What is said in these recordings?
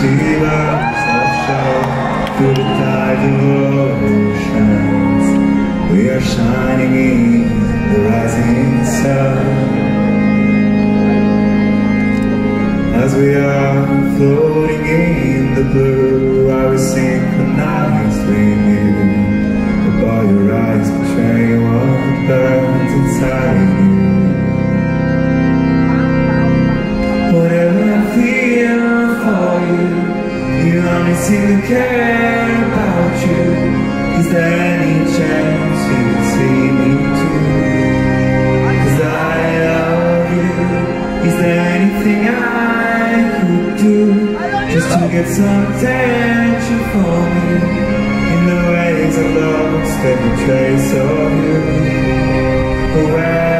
offshore through the tides of oceans. We are shining in the rising sun. As we are floating in the blue, I was synchronized with you. Above your eyes betray what burns inside you. You seem to care about you. Is there any chance you could see me too? Cause I love you. Is there anything I could do just to get some attention for me? In the ways I lost every trace of you. Where you?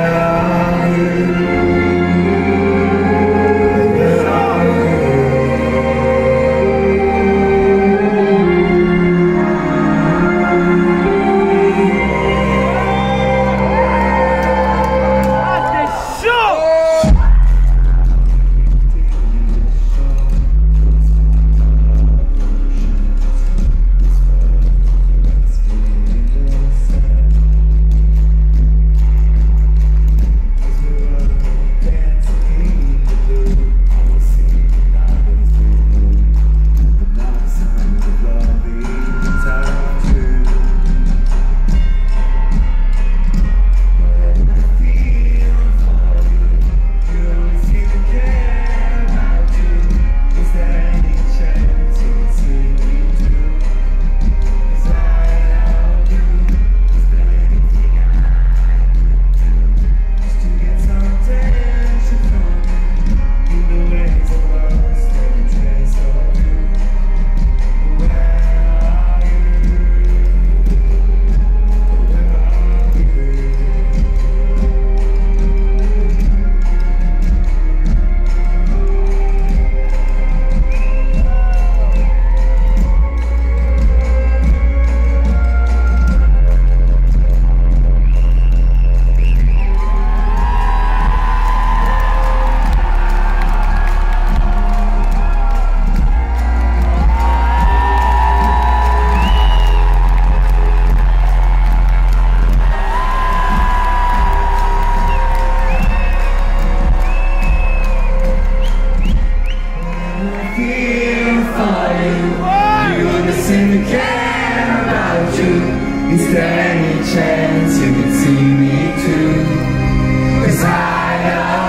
too? Is there any chance you can see me too? Cause I love.